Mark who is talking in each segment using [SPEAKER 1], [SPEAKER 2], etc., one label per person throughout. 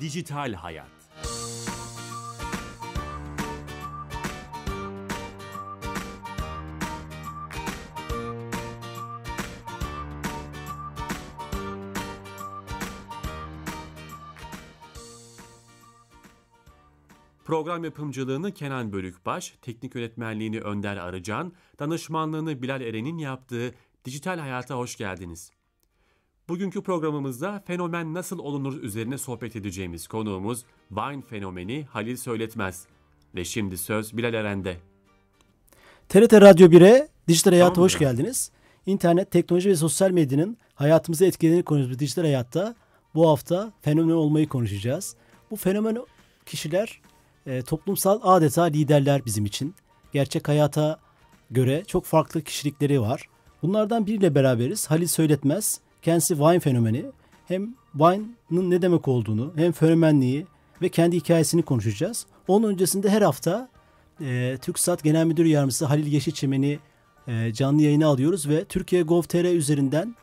[SPEAKER 1] Dijital Hayat. Program yapımcılığını Kenan Bölükbaş, teknik yönetmenliğini Önder Arıcan, danışmanlığını Bilal Eren'in yaptığı Dijital Hayat'a hoş geldiniz. Bugünkü programımızda fenomen nasıl olunur üzerine sohbet edeceğimiz konuğumuz Vine fenomeni Halil Söyletmez. Ve şimdi söz Bilal Eren'de.
[SPEAKER 2] TRT Radyo 1'e Dijital Hayat'a tamam hoş geldiniz. İnternet, teknoloji ve sosyal medyanın hayatımızı etkilediğini konuştuğumuz Dijital Hayat'ta bu hafta fenomen olmayı konuşacağız. Bu fenomen kişiler e, toplumsal adeta liderler bizim için. Gerçek hayata göre çok farklı kişilikleri var. Bunlardan biriyle beraberiz. Halil Söyletmez. Kendisi Vine fenomeni. Hem Vine'ın ne demek olduğunu hem fenomenliği ve kendi hikayesini konuşacağız. Onun öncesinde her hafta e, TürkSat Genel Müdür Yardımcısı Halil Yeşilçemen'i e, canlı yayına alıyoruz ve Türkiye Gov.tr üzerinden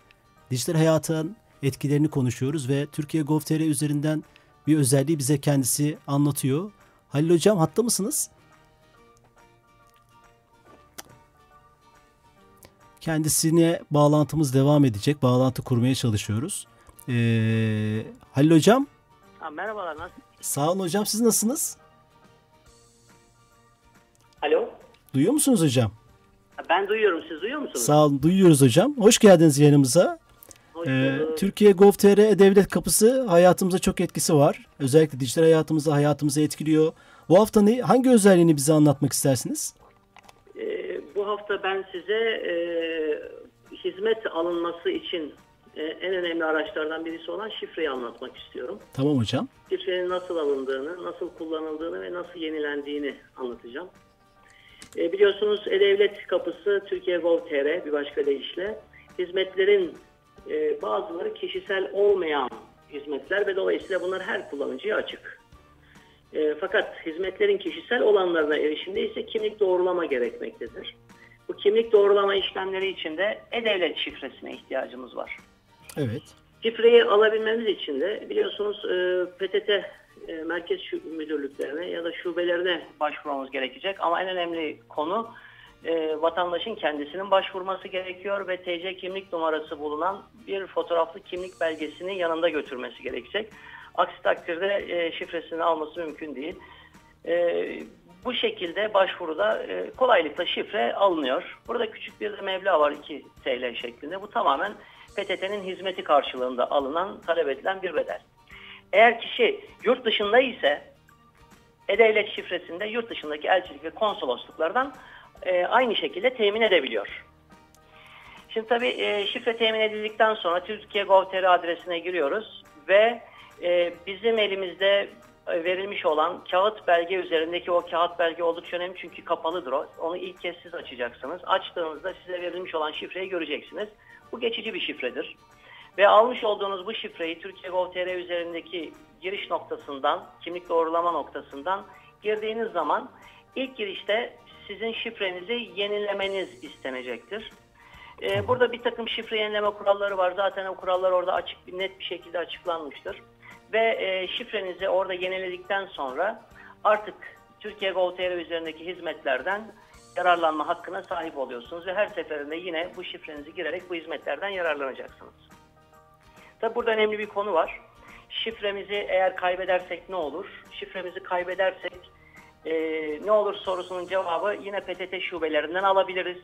[SPEAKER 2] dijital hayatın etkilerini konuşuyoruz ve Türkiye Gov.tr üzerinden bir özelliği bize kendisi anlatıyor. Halil Hocam hatta mısınız? Kendisine bağlantımız devam edecek. Bağlantı kurmaya çalışıyoruz. Ee, Halil Hocam.
[SPEAKER 3] Ha, merhabalar nasılsınız?
[SPEAKER 2] Sağ olun hocam. Siz nasılsınız?
[SPEAKER 3] Alo.
[SPEAKER 2] Duyuyor musunuz hocam?
[SPEAKER 3] Ben duyuyorum. Siz duyuyor musunuz?
[SPEAKER 2] Sağ olun. Duyuyoruz hocam. Hoş geldiniz yanımıza. Ee, Türkiye Gov.tr devlet kapısı hayatımıza çok etkisi var. Özellikle dijital hayatımızı hayatımızı etkiliyor. Bu hafta ne, hangi özelliğini bize anlatmak istersiniz?
[SPEAKER 3] Hafta ben size e, hizmet alınması için e, en önemli araçlardan birisi olan şifreyi anlatmak istiyorum.
[SPEAKER 2] Tamam hocam.
[SPEAKER 3] Şifrenin nasıl alındığını, nasıl kullanıldığını ve nasıl yenilendiğini anlatacağım. E, biliyorsunuz E-Devlet kapısı Türkiye Gov.tr bir başka deyişle hizmetlerin e, bazıları kişisel olmayan hizmetler ve dolayısıyla bunlar her kullanıcıya açık. E, fakat hizmetlerin kişisel olanlarına erişimde ise kimlik doğrulama gerekmektedir. Bu kimlik doğrulama işlemleri için de e-devlet şifresine ihtiyacımız var.
[SPEAKER 2] Evet.
[SPEAKER 3] Şifreyi alabilmemiz için de biliyorsunuz e, PTT e, merkez müdürlüklerine ya da şubelerine başvurmamız gerekecek. Ama en önemli konu e, vatandaşın kendisinin başvurması gerekiyor ve TC kimlik numarası bulunan bir fotoğraflı kimlik belgesini yanında götürmesi gerekecek. Aksi takdirde e, şifresini alması mümkün değil. E, bu şekilde başvuruda e, kolaylıkla şifre alınıyor. Burada küçük bir de meblağ var 2 TL şeklinde. Bu tamamen PTT'nin hizmeti karşılığında alınan, talep edilen bir bedel. Eğer kişi yurt dışında ise e-devlet şifresinde yurt dışındaki elçilik ve konsolosluklardan e, aynı şekilde temin edebiliyor. Şimdi tabii e, şifre temin edildikten sonra Türkiye Gov.tr adresine giriyoruz ve e, bizim elimizde verilmiş olan kağıt belge üzerindeki o kağıt belge oldukça önemli çünkü kapalıdır o. Onu ilk kez siz açacaksınız. Açtığınızda size verilmiş olan şifreyi göreceksiniz. Bu geçici bir şifredir. Ve almış olduğunuz bu şifreyi Türkiye Gov.tr üzerindeki giriş noktasından, kimlik doğrulama noktasından girdiğiniz zaman ilk girişte sizin şifrenizi yenilemeniz istenecektir. Ee, burada bir takım şifre yenileme kuralları var. Zaten o kurallar orada açık, net bir şekilde açıklanmıştır. Ve e, şifrenizi orada yeniledikten sonra artık Türkiye Gov.tr üzerindeki hizmetlerden yararlanma hakkına sahip oluyorsunuz. Ve her seferinde yine bu şifrenizi girerek bu hizmetlerden yararlanacaksınız. Tabi burada önemli bir konu var. Şifremizi eğer kaybedersek ne olur? Şifremizi kaybedersek e, ne olur sorusunun cevabı yine PTT şubelerinden alabiliriz.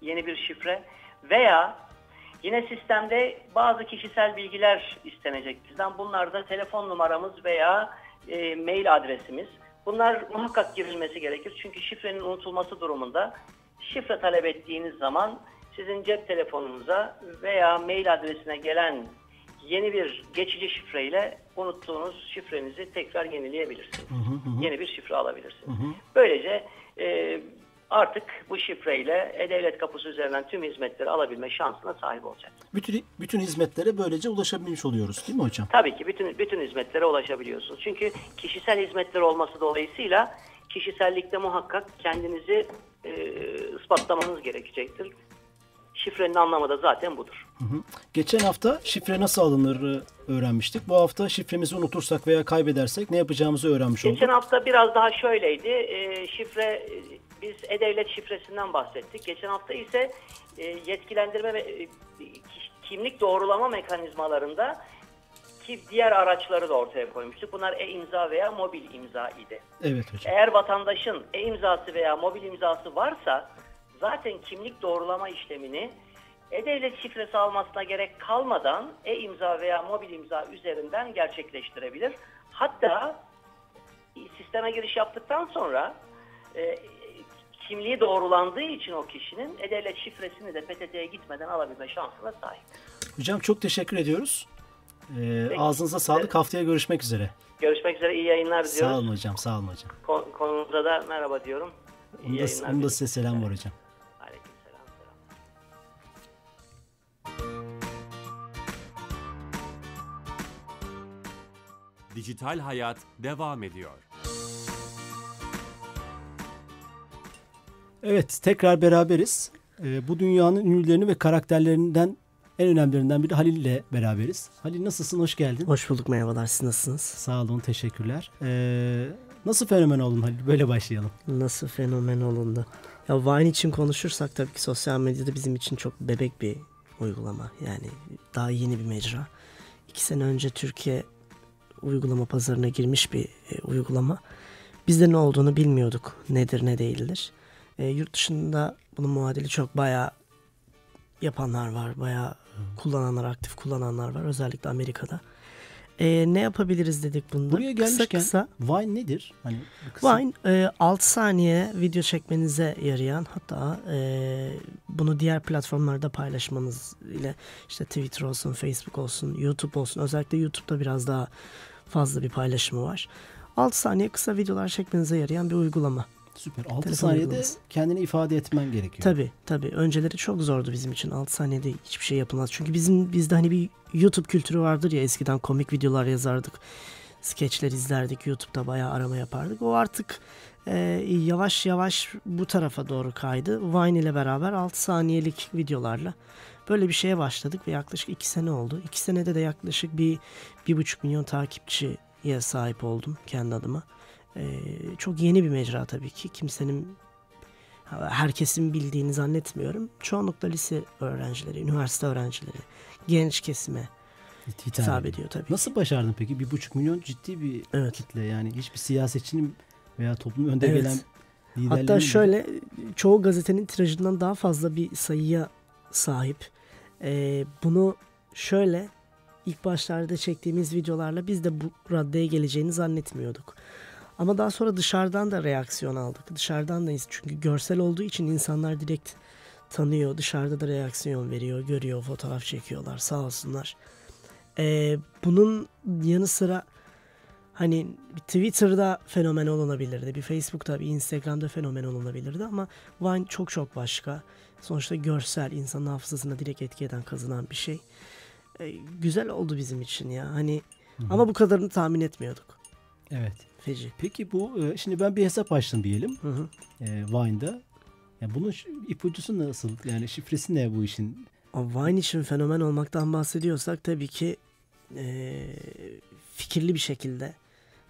[SPEAKER 3] Yeni bir şifre. Veya yine sistemde bazı kişisel bilgiler istenecek bizden. Bunlar da telefon numaramız veya e, mail adresimiz. Bunlar muhakkak girilmesi gerekir. Çünkü şifrenin unutulması durumunda şifre talep ettiğiniz zaman sizin cep telefonunuza veya mail adresine gelen yeni bir geçici şifreyle unuttuğunuz şifrenizi tekrar yenileyebilirsiniz. Hı hı hı. Yeni bir şifre alabilirsiniz. Hı hı. Böylece e, artık bu şifreyle E-Devlet kapısı üzerinden tüm hizmetleri alabilme şansına sahip olacak.
[SPEAKER 2] Bütün bütün hizmetlere böylece ulaşabilmiş oluyoruz değil mi hocam?
[SPEAKER 3] Tabii ki bütün bütün hizmetlere ulaşabiliyorsunuz. Çünkü kişisel hizmetler olması dolayısıyla kişisellikte muhakkak kendinizi e, ispatlamanız gerekecektir. Şifrenin anlamı da zaten budur.
[SPEAKER 2] Hı hı. Geçen hafta şifre nasıl alınır öğrenmiştik. Bu hafta şifremizi unutursak veya kaybedersek ne yapacağımızı öğrenmiş olduk.
[SPEAKER 3] Geçen hafta biraz daha şöyleydi. E, şifre biz e-devlet şifresinden bahsettik. Geçen hafta ise e, yetkilendirme ve e, kimlik doğrulama mekanizmalarında ki diğer araçları da ortaya koymuştuk. Bunlar e-imza veya mobil imza idi.
[SPEAKER 2] Evet hocam.
[SPEAKER 3] Eğer vatandaşın e-imzası veya mobil imzası varsa zaten kimlik doğrulama işlemini e-devlet şifresi almasına gerek kalmadan e-imza veya mobil imza üzerinden gerçekleştirebilir. Hatta sisteme giriş yaptıktan sonra e, kimliği doğrulandığı için o kişinin e-devlet şifresini de PTT'ye gitmeden alabilme şansına sahip.
[SPEAKER 2] Hocam çok teşekkür ediyoruz. Ee, ağzınıza sağlık. Haftaya görüşmek üzere.
[SPEAKER 3] Görüşmek üzere. iyi yayınlar diliyoruz.
[SPEAKER 2] Sağ olun hocam. Sağ olun hocam.
[SPEAKER 3] Kon- konumuza da merhaba diyorum. İyi
[SPEAKER 2] Onda,
[SPEAKER 3] yayınlar
[SPEAKER 2] onda size selam var hocam.
[SPEAKER 3] Aleykümselam, selam.
[SPEAKER 1] Dijital Hayat devam ediyor.
[SPEAKER 2] Evet tekrar beraberiz. Ee, bu dünyanın ünlülerini ve karakterlerinden en önemlilerinden biri Halil ile beraberiz. Halil nasılsın? Hoş geldin.
[SPEAKER 4] Hoş bulduk merhabalar siz nasılsınız?
[SPEAKER 2] Sağ olun teşekkürler. Ee, nasıl fenomen oldun Halil? Böyle başlayalım.
[SPEAKER 4] Nasıl fenomen olundu? Ya Vine için konuşursak tabii ki sosyal medyada bizim için çok bebek bir uygulama. Yani daha yeni bir mecra. İki sene önce Türkiye uygulama pazarına girmiş bir e, uygulama. Biz de ne olduğunu bilmiyorduk. Nedir ne değildir. E, yurt dışında bunun muadili çok bayağı yapanlar var. Bayağı kullananlar, aktif kullananlar var. Özellikle Amerika'da. E, ne yapabiliriz dedik bunda.
[SPEAKER 2] Buraya gelmişken
[SPEAKER 4] Kısa kısa
[SPEAKER 2] Vine nedir? Hani kısa-
[SPEAKER 4] Vine e, 6 saniye video çekmenize yarayan hatta e, bunu diğer platformlarda paylaşmanız ile işte Twitter olsun, Facebook olsun, YouTube olsun özellikle YouTube'da biraz daha fazla bir paylaşımı var. 6 saniye kısa videolar çekmenize yarayan bir uygulama.
[SPEAKER 2] Süper. 6
[SPEAKER 4] Telefon
[SPEAKER 2] saniyede
[SPEAKER 4] uygulaması.
[SPEAKER 2] kendini ifade etmen gerekiyor.
[SPEAKER 4] Tabii tabii. Önceleri çok zordu bizim için. 6 saniyede hiçbir şey yapılmaz. Çünkü bizim bizde hani bir YouTube kültürü vardır ya eskiden komik videolar yazardık. Skeçler izlerdik. YouTube'da bayağı arama yapardık. O artık e, yavaş yavaş bu tarafa doğru kaydı. Vine ile beraber 6 saniyelik videolarla böyle bir şeye başladık ve yaklaşık 2 sene oldu. 2 senede de yaklaşık bir, bir buçuk milyon takipçiye sahip oldum kendi adıma. E, çok yeni bir mecra tabii ki. Kimsenin herkesin bildiğini zannetmiyorum. Çoğunlukla lise öğrencileri, üniversite öğrencileri, genç kesime
[SPEAKER 2] Hitap
[SPEAKER 4] hitap
[SPEAKER 2] ediyor.
[SPEAKER 4] tabii.
[SPEAKER 2] Nasıl başardın peki? Bir buçuk milyon ciddi bir
[SPEAKER 4] Evet.
[SPEAKER 2] kitle yani. Hiçbir siyasetçinin veya toplum önde
[SPEAKER 4] Evet.
[SPEAKER 2] gelen liderlerin
[SPEAKER 4] Hatta şöyle çoğu gazetenin tirajından daha fazla bir sayıya sahip. Ee, bunu şöyle ilk başlarda çektiğimiz videolarla biz de bu raddeye geleceğini zannetmiyorduk. Ama daha sonra dışarıdan da reaksiyon aldık. Dışarıdan da çünkü görsel olduğu için insanlar direkt tanıyor. Dışarıda da reaksiyon veriyor, görüyor, fotoğraf çekiyorlar sağ olsunlar. Ee, bunun yanı sıra hani Twitter'da fenomen olunabilirdi. Bir Facebook'ta, bir Instagram'da fenomen olunabilirdi ama Vine çok çok başka. Sonuçta görsel, insanın hafızasına direkt etki eden, kazınan bir şey. Ee, güzel oldu bizim için ya. Hani ama bu kadarını tahmin etmiyorduk.
[SPEAKER 2] Evet.
[SPEAKER 4] Feci.
[SPEAKER 2] Peki bu e, şimdi ben bir hesap açtım diyelim
[SPEAKER 4] Hı hı.
[SPEAKER 2] e, Vine'da. Ya bunun ipucusu nasıl? Yani şifresi ne bu işin?
[SPEAKER 4] O Vine için fenomen olmaktan bahsediyorsak tabii ki eee, fikirli bir şekilde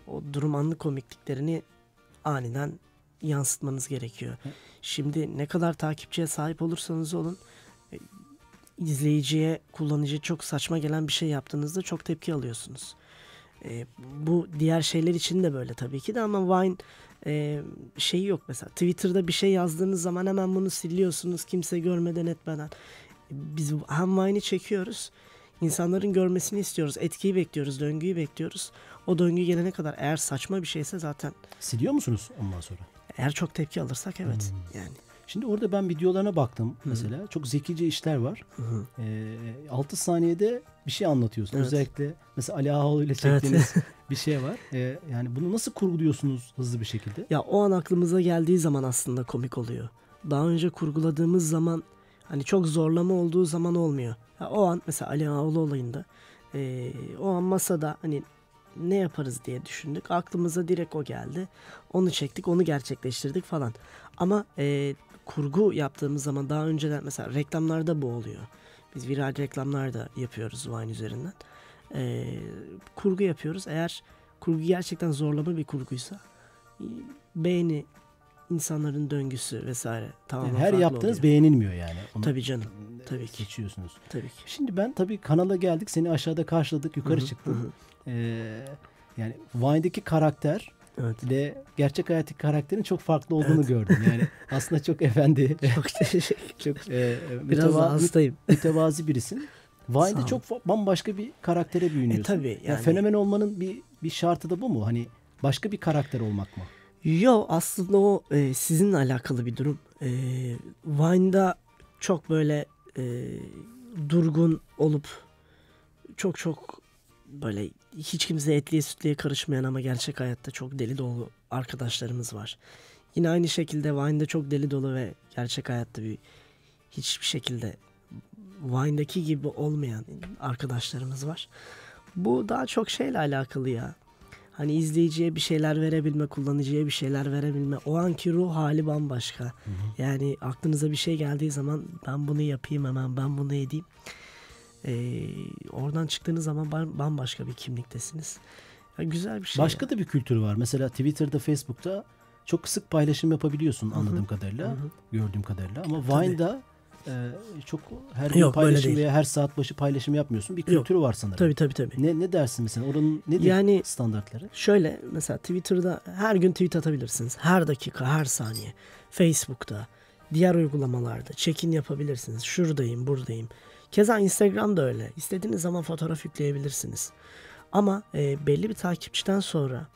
[SPEAKER 4] o durum anlık komikliklerini aniden yansıtmanız gerekiyor. Şimdi ne kadar takipçiye sahip olursanız olun e, izleyiciye, kullanıcıya çok saçma gelen bir şey yaptığınızda çok tepki alıyorsunuz. E, bu diğer şeyler için de böyle tabii ki de ama Vine e, şeyi yok mesela. Twitter'da bir şey yazdığınız zaman hemen bunu siliyorsunuz kimse görmeden etmeden. Biz hem Vine'i çekiyoruz. insanların görmesini istiyoruz. Etkiyi bekliyoruz, döngüyü bekliyoruz. O döngü gelene kadar eğer saçma bir şeyse zaten
[SPEAKER 2] Siliyor musunuz ondan sonra?
[SPEAKER 4] eğer çok tepki alırsak evet. Yani
[SPEAKER 2] Şimdi orada ben videolarına baktım mesela. Çok zekice işler var. E, 6 saniyede bir şey anlatıyorsun.
[SPEAKER 4] Evet.
[SPEAKER 2] Özellikle mesela Ali Ağaoğlu ile
[SPEAKER 4] Evet.
[SPEAKER 2] çektiğiniz bir şey var. E, yani bunu nasıl kurguluyorsunuz hızlı bir şekilde?
[SPEAKER 4] Ya o an aklımıza geldiği zaman aslında komik oluyor. Daha önce kurguladığımız zaman hani çok zorlama olduğu zaman olmuyor. Ya o an mesela Ali Ağaoğlu olayında eee, o an masada hani ne yaparız diye düşündük. Aklımıza direkt o geldi. Onu çektik, onu gerçekleştirdik falan. Ama eee, kurgu yaptığımız zaman daha önceden mesela reklamlarda bu oluyor. Biz viral reklamlar da yapıyoruz Vine üzerinden. E, kurgu yapıyoruz. Eğer kurgu gerçekten zorlama bir kurguysa beğeni insanların döngüsü vesaire tamamen
[SPEAKER 2] Yani her yaptığınız
[SPEAKER 4] oluyor.
[SPEAKER 2] beğenilmiyor yani. Onu
[SPEAKER 4] Tabii canım. Tabii ki.
[SPEAKER 2] Seçiyorsunuz.
[SPEAKER 4] Tabii ki.
[SPEAKER 2] Şimdi ben tabii kanala geldik. Seni aşağıda karşıladık. Yukarı
[SPEAKER 4] Hı hı,
[SPEAKER 2] çıktın.
[SPEAKER 4] hı.
[SPEAKER 2] Ee, yani Vine'deki karakter
[SPEAKER 4] Evet.
[SPEAKER 2] ile gerçek hayattaki karakterin çok farklı olduğunu
[SPEAKER 4] Evet.
[SPEAKER 2] gördüm. Yani aslında çok efendi,
[SPEAKER 4] Çok
[SPEAKER 2] çok e,
[SPEAKER 4] Biraz da
[SPEAKER 2] müteva-
[SPEAKER 4] hastayım.
[SPEAKER 2] mütevazi birisin. Vine'de çok bambaşka bir karaktere bürünüyorsun.
[SPEAKER 4] E, tabii
[SPEAKER 2] Yani
[SPEAKER 4] yani.
[SPEAKER 2] fenomen olmanın bir bir şartı da bu mu? Hani başka bir karakter olmak mı?
[SPEAKER 4] Yo aslında o e, sizinle alakalı bir durum. E, Vine'da çok böyle e, durgun olup çok çok böyle hiç kimse etliye sütlüye karışmayan ama gerçek hayatta çok deli dolu arkadaşlarımız var. Yine aynı şekilde Vine'da çok deli dolu ve gerçek hayatta bir hiçbir şekilde Vine'daki gibi olmayan arkadaşlarımız var. Bu daha çok şeyle alakalı ya. Hani izleyiciye bir şeyler verebilme, kullanıcıya bir şeyler verebilme. O anki ruh hali bambaşka. Yani aklınıza bir şey geldiği zaman ben bunu yapayım hemen, ben bunu edeyim. Ee, oradan çıktığınız zaman bam- bambaşka bir kimliktesiniz. Ya güzel bir şey.
[SPEAKER 2] Başka da bir kültür var. Mesela Twitter'da, Facebook'ta çok sık paylaşım yapabiliyorsun anladığım kadarıyla,
[SPEAKER 4] Hı hı.
[SPEAKER 2] gördüğüm kadarıyla. Ama
[SPEAKER 4] Tabii.
[SPEAKER 2] Vine'da e, çok her gün
[SPEAKER 4] Yok,
[SPEAKER 2] paylaşım veya her saat başı paylaşım yapmıyorsun. Bir
[SPEAKER 4] Yok.
[SPEAKER 2] kültürü var sanırım.
[SPEAKER 4] Tabii tabii tabii.
[SPEAKER 2] Ne ne dersin mesela? Oranın nedir
[SPEAKER 4] Yani-
[SPEAKER 2] standartları?
[SPEAKER 4] Şöyle mesela Twitter'da her gün tweet atabilirsiniz. Her dakika, her saniye. Facebook'ta, diğer uygulamalarda check-in yapabilirsiniz. Şuradayım, buradayım. Keza Instagram'da öyle. İstediğiniz zaman fotoğraf yükleyebilirsiniz. Ama e, belli bir takipçiden sonra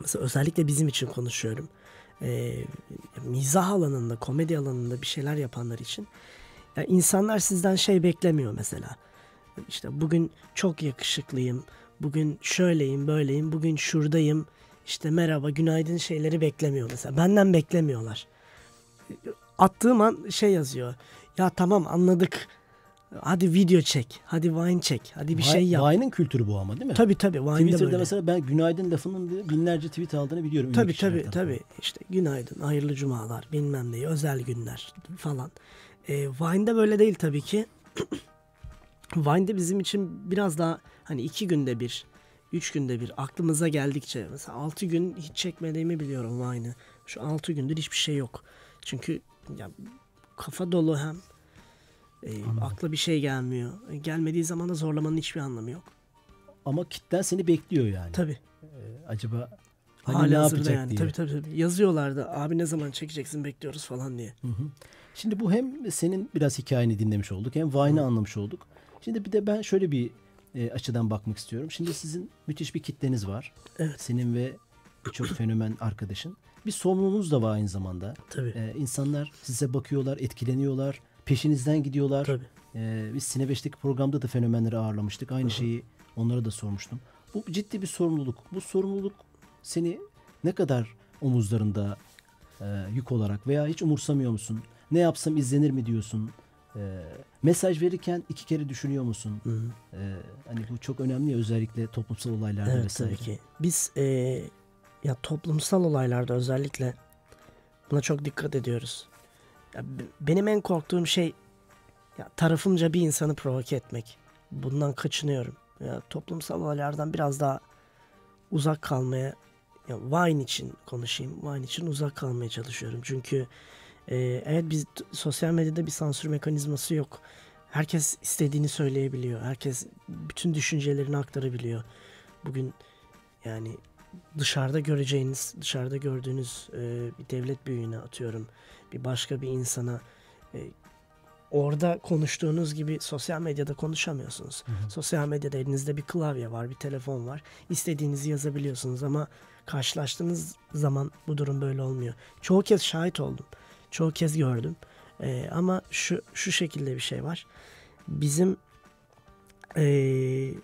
[SPEAKER 4] mesela özellikle bizim için konuşuyorum. E, mizah alanında, komedi alanında bir şeyler yapanlar için ya insanlar sizden şey beklemiyor mesela. İşte bugün çok yakışıklıyım. Bugün şöyleyim, böyleyim. Bugün şuradayım. İşte merhaba, günaydın şeyleri beklemiyor mesela. Benden beklemiyorlar. Attığım an şey yazıyor. Ya tamam anladık. Hadi video çek. Hadi Vine çek. Hadi bir şey yap.
[SPEAKER 2] Vine'ın kültürü bu ama değil mi?
[SPEAKER 4] Tabii tabii Vine'da
[SPEAKER 2] Twitter'da
[SPEAKER 4] böyle.
[SPEAKER 2] mesela ben günaydın lafının binlerce tweet aldığını biliyorum.
[SPEAKER 4] Tabii tabii tabii. İşte günaydın, hayırlı cumalar, bilmem ne, özel günler falan. Ee, Vine'da böyle değil tabii ki. Vine'de bizim için biraz daha hani iki günde bir, üç günde bir aklımıza geldikçe mesela altı gün hiç çekmediğimi biliyorum Vine'ı. Şu altı gündür hiçbir şey yok. Çünkü ya, kafa dolu hem e, akla bir şey gelmiyor. E, Gelmediği zaman da zorlamanın hiçbir anlamı yok.
[SPEAKER 2] Ama kitlen seni bekliyor yani.
[SPEAKER 4] Tabii.
[SPEAKER 2] Acaba hani
[SPEAKER 4] Hali
[SPEAKER 2] ne yapacak
[SPEAKER 4] yani.
[SPEAKER 2] diye.
[SPEAKER 4] Tabii tabii tabii. Yazıyorlardı. Abi ne zaman çekeceksin bekliyoruz falan diye.
[SPEAKER 2] Hı hı. Şimdi bu hem senin biraz hikayeni dinlemiş olduk hem Vine'ı anlamış olduk. Şimdi bir de ben şöyle bir e, açıdan bakmak istiyorum. Şimdi sizin müthiş bir kitleniz var.
[SPEAKER 4] Evet.
[SPEAKER 2] Senin ve birçok fenomen arkadaşın. Bir sorumluluğunuz da var aynı zamanda.
[SPEAKER 4] Tabii.
[SPEAKER 2] E, insanlar size bakıyorlar, etkileniyorlar, peşinizden gidiyorlar.
[SPEAKER 4] Tabii.
[SPEAKER 2] E, biz Sine 5'teki programda da fenomenleri ağırlamıştık. Aynı şeyi onlara da sormuştum. Bu ciddi bir sorumluluk. Bu sorumluluk seni ne kadar omuzlarında e, yük olarak veya hiç umursamıyor musun? Ne yapsam izlenir mi diyorsun? E, mesaj verirken iki kere düşünüyor musun?
[SPEAKER 4] Hı hı.
[SPEAKER 2] E, hani bu çok önemli ya, özellikle toplumsal olaylarda
[SPEAKER 4] Evet
[SPEAKER 2] vesaire.
[SPEAKER 4] tabii ki. Biz e, ya toplumsal olaylarda özellikle buna çok dikkat ediyoruz. Ya, benim en korktuğum şey ya tarafımca bir insanı provoke etmek. Bundan kaçınıyorum. Ya toplumsal olaylardan biraz daha uzak kalmaya ya Vine için konuşayım. Vine için uzak kalmaya çalışıyorum. Çünkü e, evet biz sosyal medyada bir sansür mekanizması yok. Herkes istediğini söyleyebiliyor. Herkes bütün düşüncelerini aktarabiliyor. Bugün yani dışarıda göreceğiniz, dışarıda gördüğünüz e, bir devlet büyüğüne atıyorum. Bir başka bir insana e, orada konuştuğunuz gibi sosyal medyada konuşamıyorsunuz. Sosyal medyada elinizde bir klavye var, bir telefon var. İstediğinizi yazabiliyorsunuz ama karşılaştığınız zaman bu durum böyle olmuyor. Çoğu kez şahit oldum. Çoğu kez gördüm. E, ama şu şu şekilde bir şey var. Bizim e,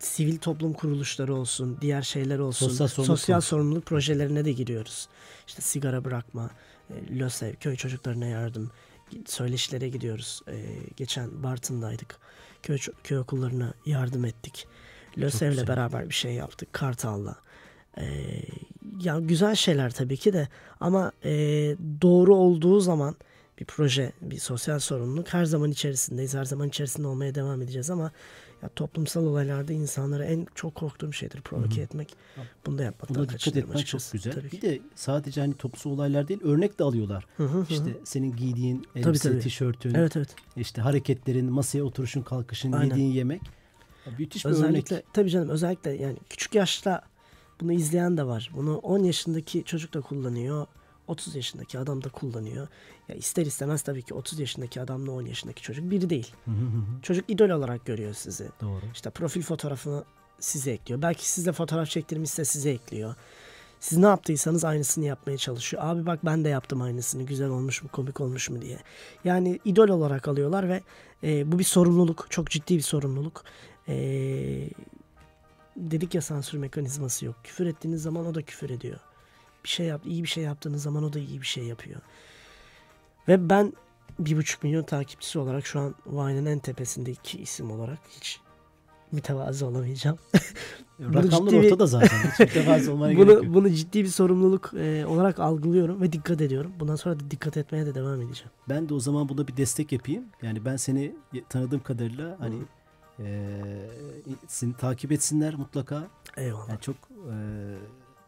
[SPEAKER 4] sivil toplum kuruluşları olsun, diğer şeyler olsun,
[SPEAKER 2] Sosyal
[SPEAKER 4] sosyal,
[SPEAKER 2] sorumluluk
[SPEAKER 4] sorumluluk projelerine de giriyoruz. İşte sigara bırakma, e, LÖSEV, köy çocuklarına yardım, söyleşilere gidiyoruz. E, geçen Bartın'daydık. Köy, köy okullarına yardım ettik. LÖSEV'le beraber bir şey yaptık. Kartal'la. E, ya güzel şeyler tabii ki de ama e, doğru olduğu zaman bir proje, bir sosyal sorumluluk her zaman içerisindeyiz. Her zaman içerisinde olmaya devam edeceğiz ama ya toplumsal olaylarda insanlara en çok korktuğum şeydir provoke etmek. Bunu da yapmaktan
[SPEAKER 2] Buna dikkat etmen çok
[SPEAKER 4] açıkçası.
[SPEAKER 2] güzel.
[SPEAKER 4] Tabii
[SPEAKER 2] Bir de sadece hani toplumsal olaylar değil örnek de alıyorlar.
[SPEAKER 4] Hı hı hı.
[SPEAKER 2] İşte senin giydiğin elbise,
[SPEAKER 4] tabii.
[SPEAKER 2] tişörtün,
[SPEAKER 4] Evet evet.
[SPEAKER 2] işte hareketlerin, masaya oturuşun, kalkışın,
[SPEAKER 4] Aynen.
[SPEAKER 2] yediğin yemek. Ya Müthiş bir
[SPEAKER 4] Özellikle
[SPEAKER 2] örnek.
[SPEAKER 4] tabii canım özellikle yani küçük yaşta bunu izleyen de var. Bunu 10 yaşındaki çocuk da kullanıyor. 30 yaşındaki adam da kullanıyor. Ya ister istemez tabii ki 30 yaşındaki adamla 10 yaşındaki çocuk biri değil. Çocuk idol olarak görüyor sizi.
[SPEAKER 2] Doğru.
[SPEAKER 4] İşte profil fotoğrafını size ekliyor. Belki siz de fotoğraf çektirmişse size ekliyor. Siz ne yaptıysanız aynısını yapmaya çalışıyor. Abi bak ben de yaptım aynısını. Güzel olmuş mu, komik olmuş mu diye. Yani idol olarak alıyorlar ve e, bu bir sorumluluk. Çok ciddi bir sorumluluk. E, dedik ya sansür mekanizması yok. Küfür ettiğiniz zaman o da küfür ediyor. Bir şey yap, iyi bir şey yaptığınız zaman o da iyi bir şey yapıyor. Ve ben bir buçuk milyon takipçisi olarak şu an Vine'ın en tepesindeki isim olarak hiç mütevazı olamayacağım.
[SPEAKER 2] Rakamlar
[SPEAKER 4] ciddi bir-
[SPEAKER 2] ortada zaten. Hiç mütevazı olmaya gerek yok.
[SPEAKER 4] bunu, bunu ciddi bir sorumluluk e, olarak algılıyorum ve dikkat ediyorum. Bundan sonra da dikkat etmeye de devam edeceğim.
[SPEAKER 2] Ben de o zaman buna bir destek yapayım. Yani ben seni tanıdığım kadarıyla hani eee, seni takip etsinler mutlaka.
[SPEAKER 4] Eyvallah.
[SPEAKER 2] Yani çok eee,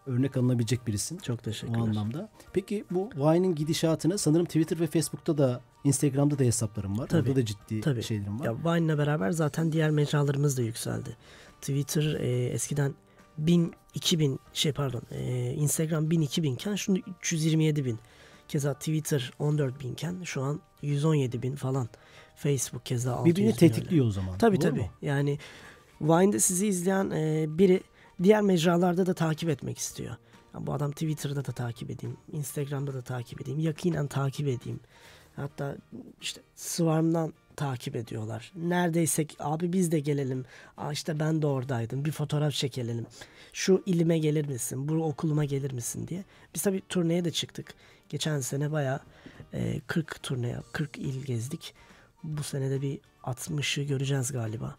[SPEAKER 2] örnek alınabilecek birisin.
[SPEAKER 4] Çok
[SPEAKER 2] O
[SPEAKER 4] teşekkürler.
[SPEAKER 2] anlamda. Peki bu Vine'in gidişatını sanırım Twitter ve Facebook'ta da Instagram'da da hesaplarım var.
[SPEAKER 4] Tabii,
[SPEAKER 2] Orada da ciddi
[SPEAKER 4] tabii.
[SPEAKER 2] şeylerim var.
[SPEAKER 4] Ya Vine'la beraber zaten diğer mecralarımız da yükseldi. Twitter e, eskiden 1000 2000 şey pardon e, Instagram 1000 2000 iken şimdi 327 bin. Keza Twitter 14 binken şu an 117 bin falan. Facebook keza 600
[SPEAKER 2] Birbirini
[SPEAKER 4] bin öyle.
[SPEAKER 2] tetikliyor o zaman.
[SPEAKER 4] Tabii
[SPEAKER 2] Doğru
[SPEAKER 4] tabii.
[SPEAKER 2] mu?
[SPEAKER 4] Yani Vine'de sizi izleyen e, biri diğer mecralarda da takip etmek istiyor. Ya bu adam Twitter'da da takip edeyim, Instagram'da da takip edeyim, yakinen takip edeyim. Hatta işte Swarm'dan takip ediyorlar. Neredeysek abi biz de gelelim. Aa işte ben de oradaydım. Bir fotoğraf çekelim. Şu ilime gelir misin? Bu okuluma gelir misin diye. Biz tabii turneye de çıktık. Geçen sene bayağı e, 40 turne yap, 40 il gezdik. Bu sene de bir 60'ı göreceğiz galiba.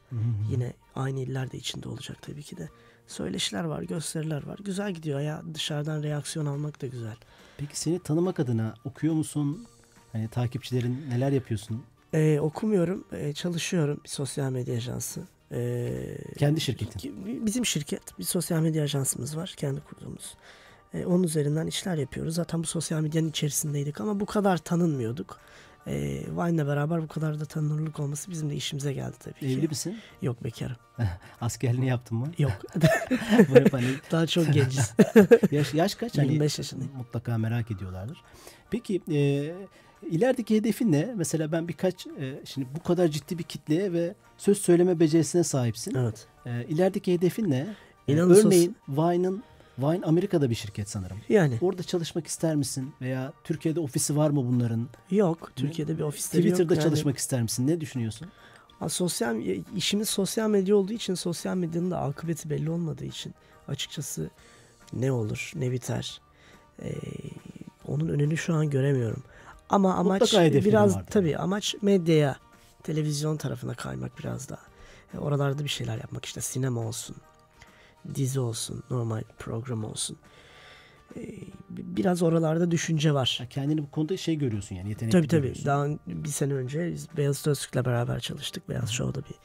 [SPEAKER 4] Yine aynı iller de içinde olacak tabii ki de. Söyleşiler var, gösteriler var. Güzel gidiyor ya. Dışarıdan reaksiyon almak da güzel.
[SPEAKER 2] Peki seni tanımak adına okuyor musun? Hani takipçilerin neler yapıyorsun?
[SPEAKER 4] Ee, okumuyorum, ee, çalışıyorum bir sosyal medya ajansı. Ee,
[SPEAKER 2] Kendi şirketin.
[SPEAKER 4] Bizim şirket, bir sosyal medya ajansımız var, kendi kurduğumuz. Ee, onun üzerinden işler yapıyoruz. Zaten bu sosyal medyanın içerisindeydik ama bu kadar tanınmıyorduk. Ee, Vine'la beraber bu kadar da tanınırlık olması bizim de işimize geldi tabii ki.
[SPEAKER 2] Evli misin?
[SPEAKER 4] Yok bekarım.
[SPEAKER 2] Askerliğini yaptın mı?
[SPEAKER 4] Yok.
[SPEAKER 2] Bu hep hani
[SPEAKER 4] Daha çok genciz.
[SPEAKER 2] yaş, yaş kaç? Hani
[SPEAKER 4] 25 yaşındayım.
[SPEAKER 2] Mutlaka merak ediyorlardır. Peki e, ilerideki hedefin ne? Mesela ben birkaç e, şimdi bu kadar ciddi bir kitleye ve söz söyleme becerisine sahipsin.
[SPEAKER 4] Evet.
[SPEAKER 2] E, ilerideki hedefin ne? E,
[SPEAKER 4] İnanın sos-
[SPEAKER 2] örneğin Vine'ın Vine Amerika'da bir şirket sanırım.
[SPEAKER 4] Yani
[SPEAKER 2] Orada çalışmak ister misin? Veya Türkiye'de ofisi var mı bunların?
[SPEAKER 4] yok. Türkiye'de bir ofisleri yok.
[SPEAKER 2] Twitter'da
[SPEAKER 4] Yani-
[SPEAKER 2] çalışmak ister misin? Ne düşünüyorsun?
[SPEAKER 4] Ha, sosyal işimiz sosyal medya olduğu için sosyal medyanın da akıbeti belli olmadığı için açıkçası ne olur ne biter ee, onun önünü şu an göremiyorum. Ama amaç biraz
[SPEAKER 2] vardır.
[SPEAKER 4] tabii amaç medyaya televizyon tarafına kaymak biraz daha. E, oralarda bir şeyler yapmak işte sinema olsun, dizi olsun, normal program olsun. Ee, biraz oralarda düşünce var.
[SPEAKER 2] Kendini bu konuda şey görüyorsun yani yetenekli
[SPEAKER 4] Tabii tabii.
[SPEAKER 2] görüyorsun.
[SPEAKER 4] Daha bir sene önce biz Beyaz Öztürk'le beraber çalıştık. Beyaz Show'da bir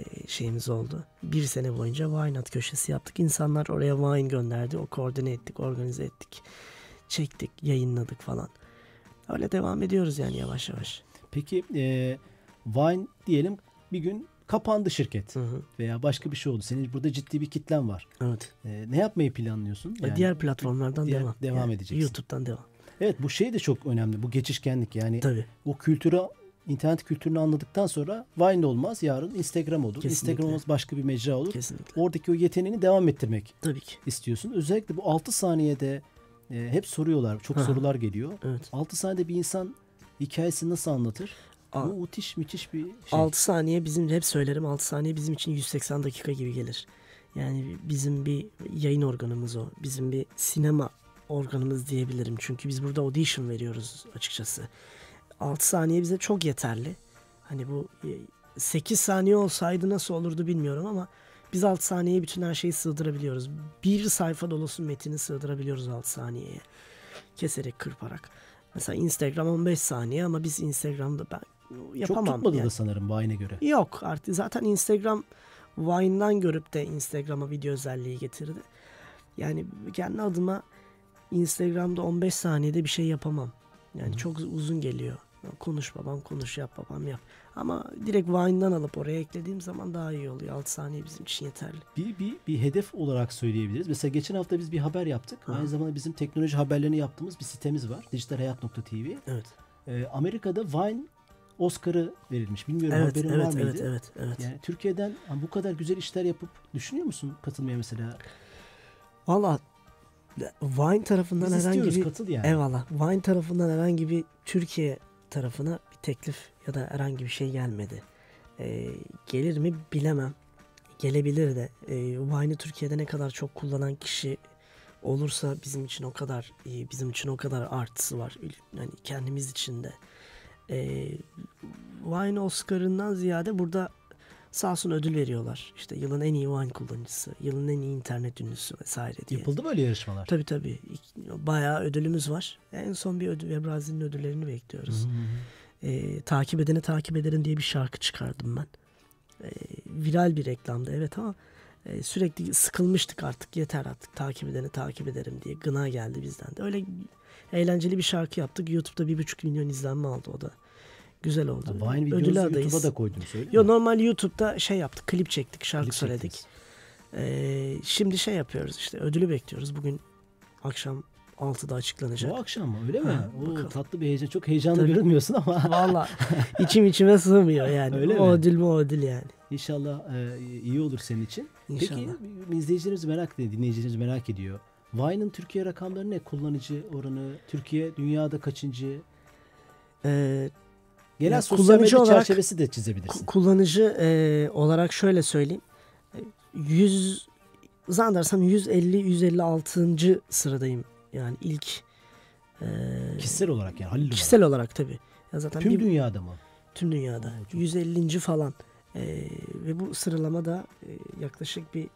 [SPEAKER 4] e, şeyimiz oldu. Bir sene boyunca Wine At köşesi yaptık. İnsanlar oraya wine gönderdi. O koordine ettik, organize ettik. Çektik, yayınladık falan. Öyle devam ediyoruz yani yavaş yavaş.
[SPEAKER 2] Peki e, Vine diyelim bir gün kapandı şirket
[SPEAKER 4] Hı hı.
[SPEAKER 2] veya başka bir şey oldu. Senin burada ciddi bir kitlen var.
[SPEAKER 4] Evet.
[SPEAKER 2] E, ne yapmayı planlıyorsun?
[SPEAKER 4] E, diğer platformlardan
[SPEAKER 2] diğer-
[SPEAKER 4] devam.
[SPEAKER 2] devam
[SPEAKER 4] Yani
[SPEAKER 2] edeceksin.
[SPEAKER 4] YouTube'dan devam.
[SPEAKER 2] Evet bu şey de çok önemli. Bu geçişkenlik yani
[SPEAKER 4] Tabii.
[SPEAKER 2] o kültürü internet kültürünü anladıktan sonra Vine olmaz yarın Instagram olur.
[SPEAKER 4] Kesinlikle.
[SPEAKER 2] Instagram olmaz başka bir mecra olur.
[SPEAKER 4] Kesinlikle.
[SPEAKER 2] Oradaki o yeteneğini devam ettirmek
[SPEAKER 4] Tabii ki.
[SPEAKER 2] istiyorsun. Özellikle bu 6 saniyede e, hep soruyorlar. Çok
[SPEAKER 4] hı.
[SPEAKER 2] sorular geliyor.
[SPEAKER 4] Evet.
[SPEAKER 2] 6 saniyede bir insan hikayesini nasıl anlatır?
[SPEAKER 4] A-
[SPEAKER 2] Bu müthiş müthiş bir şey.
[SPEAKER 4] 6 saniye bizim hep söylerim 6 saniye bizim için 180 dakika gibi gelir. Yani bizim bir yayın organımız o. Bizim bir sinema organımız diyebilirim. Çünkü biz burada audition veriyoruz açıkçası. 6 saniye bize çok yeterli. Hani bu 8 saniye olsaydı nasıl olurdu bilmiyorum ama biz 6 saniyeye bütün her şeyi sığdırabiliyoruz. Bir sayfa dolusu metini sığdırabiliyoruz 6 saniyeye. Keserek kırparak. Mesela Instagram 15 saniye ama biz Instagram'da ben yapamam.
[SPEAKER 2] Çok tutmadı
[SPEAKER 4] yani.
[SPEAKER 2] da sanırım Vine'e göre.
[SPEAKER 4] Yok artık zaten Instagram Vine'dan görüp de Instagram'a video özelliği getirdi. Yani kendi adıma Instagram'da 15 saniyede bir şey yapamam. Yani çok uzun geliyor. Konuş babam konuş yap babam yap. Ama direkt Vine'dan alıp oraya eklediğim zaman daha iyi oluyor. 6 saniye bizim için yeterli.
[SPEAKER 2] Bir, bir, bir hedef olarak söyleyebiliriz. Mesela geçen hafta biz bir haber yaptık. Aynı zamanda bizim teknoloji haberlerini yaptığımız bir sitemiz var. Dijitalhayat.tv.
[SPEAKER 4] Evet.
[SPEAKER 2] Ee, Amerika'da Vine Oscar'ı verilmiş. Bilmiyorum
[SPEAKER 4] Evet,
[SPEAKER 2] haberin
[SPEAKER 4] evet,
[SPEAKER 2] var mıydı?
[SPEAKER 4] evet, evet, evet.
[SPEAKER 2] Yani Türkiye'den bu kadar güzel işler yapıp düşünüyor musun katılmaya mesela?
[SPEAKER 4] Valla Vine tarafından
[SPEAKER 2] Biz
[SPEAKER 4] herhangi bir
[SPEAKER 2] katıl yani.
[SPEAKER 4] Eyvallah. Vine tarafından herhangi bir Türkiye tarafına bir teklif ya da herhangi bir şey gelmedi. Ee, gelir mi bilemem. Gelebilir de. Ee, Vine'ı Türkiye'de ne kadar çok kullanan kişi olursa bizim için o kadar iyi, bizim için o kadar artısı var. Yani kendimiz için de. Ee, Vine Oscar'ından ziyade burada sağ olsun ödül veriyorlar. İşte yılın en iyi Vine kullanıcısı, yılın en iyi internet ünlüsü vesaire diye.
[SPEAKER 2] Yapıldı böyle yarışmalar.
[SPEAKER 4] Tabii tabii. Bayağı ödülümüz var. En son bir ödül Webrazi'nin ödüllerini bekliyoruz. Ee, takip edene takip ederim diye bir şarkı çıkardım ben. Ee, viral bir reklamdı evet ama e, sürekli sıkılmıştık artık yeter artık takip edene takip ederim diye gına geldi bizden de. Öyle eğlenceli bir şarkı yaptık. YouTube'da bir buçuk milyon izlenme aldı o da. Güzel oldu.
[SPEAKER 2] Ha, Vine videonuzu
[SPEAKER 4] adayız.
[SPEAKER 2] YouTube'a da koydun söyle.
[SPEAKER 4] Yo normal YouTube'da şey yaptık, klip çektik, şarkı
[SPEAKER 2] Klip
[SPEAKER 4] söyledik.
[SPEAKER 2] çektiniz.
[SPEAKER 4] Ee, şimdi şey yapıyoruz işte ödülü bekliyoruz. Bugün akşam 6'da açıklanacak.
[SPEAKER 2] Bu akşam mı öyle mi?
[SPEAKER 4] Ha,
[SPEAKER 2] Oo, tatlı bir heyecan. Çok heyecanlı
[SPEAKER 4] Tabii.
[SPEAKER 2] görünmüyorsun ama
[SPEAKER 4] Valla içim içime sığmıyor yani.
[SPEAKER 2] Öyle
[SPEAKER 4] o
[SPEAKER 2] mi?
[SPEAKER 4] ödül mü o ödül yani.
[SPEAKER 2] inşallah e, iyi olur senin için.
[SPEAKER 4] İnşallah.
[SPEAKER 2] Peki izleyicilerimiz merak ediyor, dinleyicilerimiz merak ediyor. Vine'ın Türkiye rakamları ne? Kullanıcı oranı, Türkiye dünyada kaçıncı?
[SPEAKER 4] Ee,
[SPEAKER 2] Genel
[SPEAKER 4] Ya
[SPEAKER 2] sosyal
[SPEAKER 4] kullanıcı
[SPEAKER 2] medya
[SPEAKER 4] olarak-
[SPEAKER 2] çerçevesi de çizebilirsin.
[SPEAKER 4] ku- kullanıcı e, olarak şöyle söyleyeyim. E, 100 zannedersem 150-156. sıradayım. Yani ilk e,
[SPEAKER 2] Kişisel olarak yani Halil olarak.
[SPEAKER 4] kişisel olarak tabii. Ya zaten
[SPEAKER 2] Tüm
[SPEAKER 4] bir-
[SPEAKER 2] dünyada mı?
[SPEAKER 4] Tüm dünyada.
[SPEAKER 2] Çok-
[SPEAKER 4] 150. falan. Ee, ve bu sıralama da e, yaklaşık bir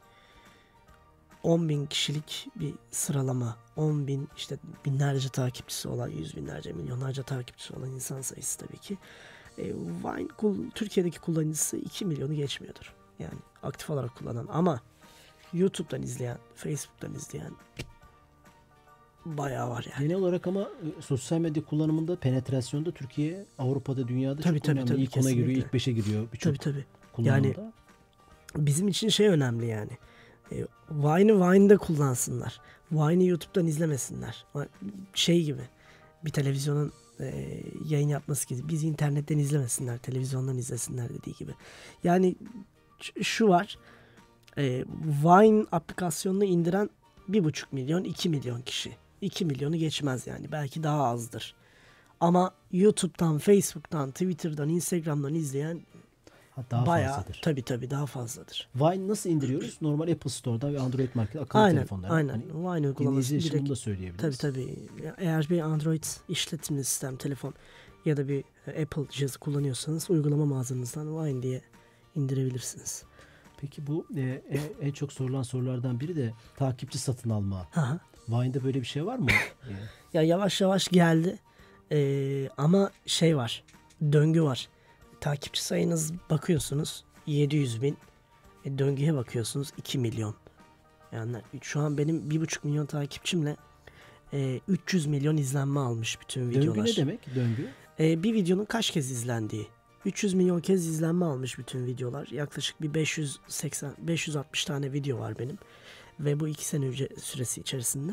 [SPEAKER 4] 10 bin kişilik bir sıralama. 10 bin işte binlerce takipçisi olan, yüz binlerce, milyonlarca takipçisi olan insan sayısı tabii ki. E, Vine Türkiye'deki kullanıcısı 2 milyonu geçmiyordur. Yani aktif olarak kullanan ama YouTube'dan izleyen, Facebook'tan izleyen bayağı var yani.
[SPEAKER 2] Genel olarak ama e, sosyal medya kullanımında penetrasyonda Türkiye Avrupa'da dünyada
[SPEAKER 4] Tabii,
[SPEAKER 2] çok
[SPEAKER 4] tabii,
[SPEAKER 2] önemli.
[SPEAKER 4] tabii,
[SPEAKER 2] ilk ona giriyor, ilk beşe giriyor birçok
[SPEAKER 4] Tabii tabii.
[SPEAKER 2] kullanımda.
[SPEAKER 4] bizim için şey önemli yani. E, Vine'ı Vine'da kullansınlar. Vine'ı YouTube'dan izlemesinler. Şey gibi bir televizyonun e, yayın yapması gibi. Biz internetten izlemesinler. Televizyondan izlesinler dediği gibi. Yani şu var. E, Vine aplikasyonunu indiren 1,5 milyon 2 milyon kişi. 2 milyonu geçmez yani. Belki daha azdır. Ama YouTube'dan, Facebook'tan, Twitter'dan, Instagram'dan izleyen
[SPEAKER 2] Ha, daha
[SPEAKER 4] bayağı
[SPEAKER 2] fazladır.
[SPEAKER 4] tabii tabii daha fazladır.
[SPEAKER 2] Vine nasıl indiriyoruz? Normal Apple Store'da ve Android Market akıllı
[SPEAKER 4] Aynen,
[SPEAKER 2] telefonlarda.
[SPEAKER 4] aynen.
[SPEAKER 2] Hani
[SPEAKER 4] Vine uygulaması direkt
[SPEAKER 2] bunu da söyleyebiliriz.
[SPEAKER 4] Tabii tabii. Eğer bir Android işletimli sistem, telefon ya da bir Apple cihazı kullanıyorsanız uygulama mağazanızdan Vine diye indirebilirsiniz.
[SPEAKER 2] Peki bu e, e, en çok sorulan sorulardan biri de takipçi satın alma.
[SPEAKER 4] Aha.
[SPEAKER 2] Vine'da böyle bir şey var mı? E,
[SPEAKER 4] Ya yavaş yavaş geldi. Ee, ama şey var. Döngü var. Takipçi sayınız bakıyorsunuz 700 bin. E, döngüye bakıyorsunuz 2 milyon. Yani şu an benim 1,5 milyon takipçimle e, 300 milyon izlenme almış bütün videolar.
[SPEAKER 2] döngü ne demek? Döngü.
[SPEAKER 4] Ee, bir videonun kaç kez izlendiği. 300 milyon kez izlenme almış bütün videolar. Yaklaşık bir 580 560 tane video var benim. Ve bu iki sene önce süresi içerisinde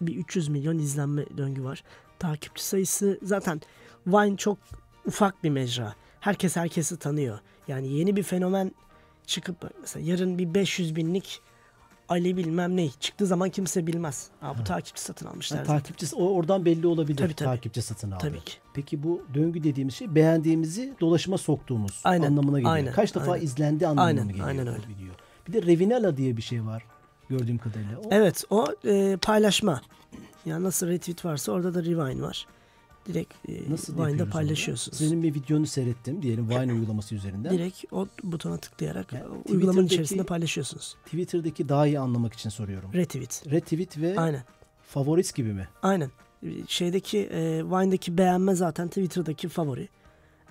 [SPEAKER 4] bir 300 milyon izlenme döngü var. Takipçi sayısı zaten Vine çok ufak bir mecra. Herkes herkesi tanıyor. Yani yeni bir fenomen çıkıp mesela yarın bir 500 binlik Ali bilmem ne çıktığı zaman kimse bilmez. Aa, bu takipçi satın almışlar.
[SPEAKER 2] Ha, takipçi o oradan belli olabilir.
[SPEAKER 4] Tabii, tabii.
[SPEAKER 2] Takipçi satın aldı.
[SPEAKER 4] Tabii ki.
[SPEAKER 2] Peki bu döngü dediğimiz şey beğendiğimizi dolaşıma soktuğumuz
[SPEAKER 4] Aynen,
[SPEAKER 2] anlamına geliyor.
[SPEAKER 4] aynen,
[SPEAKER 2] Kaç defa
[SPEAKER 4] aynen.
[SPEAKER 2] izlendi anlamına
[SPEAKER 4] Aynen,
[SPEAKER 2] geliyor
[SPEAKER 4] aynen öyle.
[SPEAKER 2] video. Bir de Revinala diye bir şey var gördüğüm kadarıyla. O,
[SPEAKER 4] Evet o e, paylaşma. Yani nasıl retweet varsa orada da rewind var. Direkt e,
[SPEAKER 2] Nasıl
[SPEAKER 4] Vine'da paylaşıyorsunuz.
[SPEAKER 2] onu? Senin bir videonu seyrettim diyelim Vine uygulaması üzerinden.
[SPEAKER 4] Direkt o butona tıklayarak
[SPEAKER 2] Yani
[SPEAKER 4] uygulamanın içerisinde paylaşıyorsunuz.
[SPEAKER 2] Twitter'daki daha iyi anlamak için soruyorum.
[SPEAKER 4] Retweet.
[SPEAKER 2] Retweet ve
[SPEAKER 4] Aynen.
[SPEAKER 2] favorit gibi mi?
[SPEAKER 4] Aynen. Şeydeki e, Vine'daki beğenme zaten Twitter'daki favori.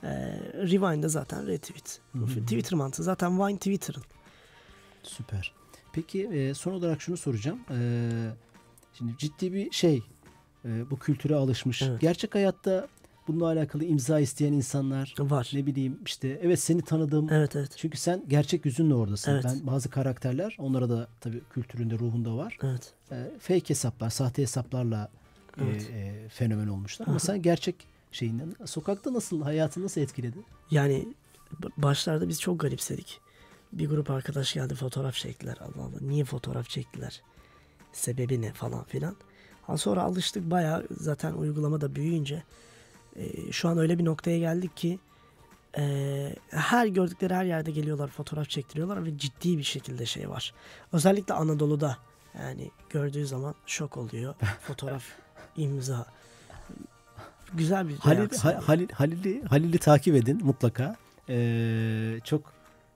[SPEAKER 4] E, Rewine'da zaten retweet. Twitter mantığı. Zaten Vine Twitter'ın.
[SPEAKER 2] Süper. Peki e, son olarak şunu soracağım. E, şimdi ciddi bir şey e, bu kültüre alışmış.
[SPEAKER 4] Evet.
[SPEAKER 2] Gerçek hayatta bununla alakalı imza isteyen insanlar
[SPEAKER 4] Var.
[SPEAKER 2] ne bileyim işte evet seni tanıdım.
[SPEAKER 4] Evet evet.
[SPEAKER 2] Çünkü sen gerçek yüzünle oradasın.
[SPEAKER 4] Evet.
[SPEAKER 2] Ben bazı karakterler onlara da tabii kültüründe ruhunda var.
[SPEAKER 4] Evet.
[SPEAKER 2] E, fake hesaplar, sahte hesaplarla e,
[SPEAKER 4] Evet.
[SPEAKER 2] e, fenomen olmuşlar. Ama sen gerçek şeyinden sokakta nasıl hayatı nasıl etkiledi?
[SPEAKER 4] Yani başlarda biz çok garipsedik. Bir grup arkadaş geldi fotoğraf çektiler. Allah Allah niye fotoğraf çektiler? Sebebi ne falan filan. Sonra alıştık bayağı zaten uygulama da büyüyünce e, şu an öyle bir noktaya geldik ki e, her gördükleri her yerde geliyorlar fotoğraf çektiriyorlar ve ciddi bir şekilde şey var. Özellikle Anadolu'da yani gördüğü zaman şok oluyor. Fotoğraf, imza. Güzel bir
[SPEAKER 2] Halil. Ha- Halil, Halil'i, Halil'i takip edin mutlaka. Ee, çok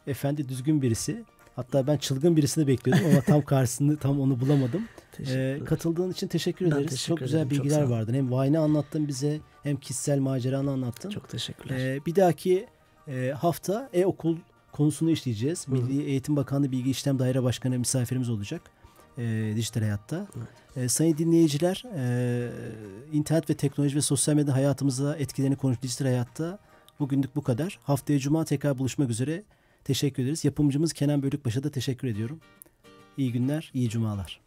[SPEAKER 2] efendi düzgün birisi. Hatta ben çılgın birisini bekliyordum ama tam karşısını tam onu bulamadım. Ee, katıldığın için teşekkür
[SPEAKER 4] Ben
[SPEAKER 2] ederiz.
[SPEAKER 4] teşekkür
[SPEAKER 2] çok güzel
[SPEAKER 4] ederim, çok
[SPEAKER 2] bilgiler
[SPEAKER 4] ol.
[SPEAKER 2] vardı. Hem Vine'ı anlattın bize hem kişisel maceranı anlattın.
[SPEAKER 4] Çok teşekkürler.
[SPEAKER 2] Ee, bir dahaki e, hafta e-okul konusunu işleyeceğiz.
[SPEAKER 4] Hı.
[SPEAKER 2] Milli Eğitim Bakanlığı Bilgi İşlem Daire Başkanı misafirimiz olacak. E, dijital hayatta. E, sayın dinleyiciler, e, internet ve teknoloji ve sosyal medya hayatımıza etkilerini konuş dijital hayatta. Bugünlük bu kadar. Haftaya Cuma tekrar buluşmak üzere. Teşekkür ederiz. Yapımcımız Kenan Bölükbaş'a da teşekkür ediyorum. İyi günler, iyi cumalar.